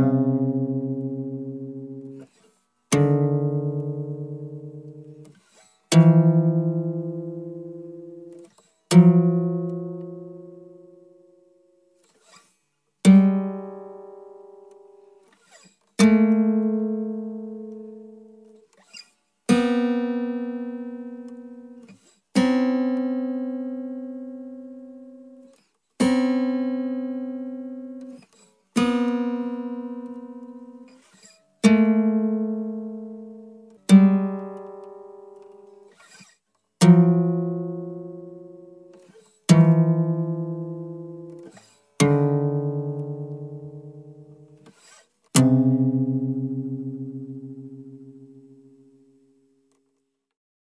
thank you Música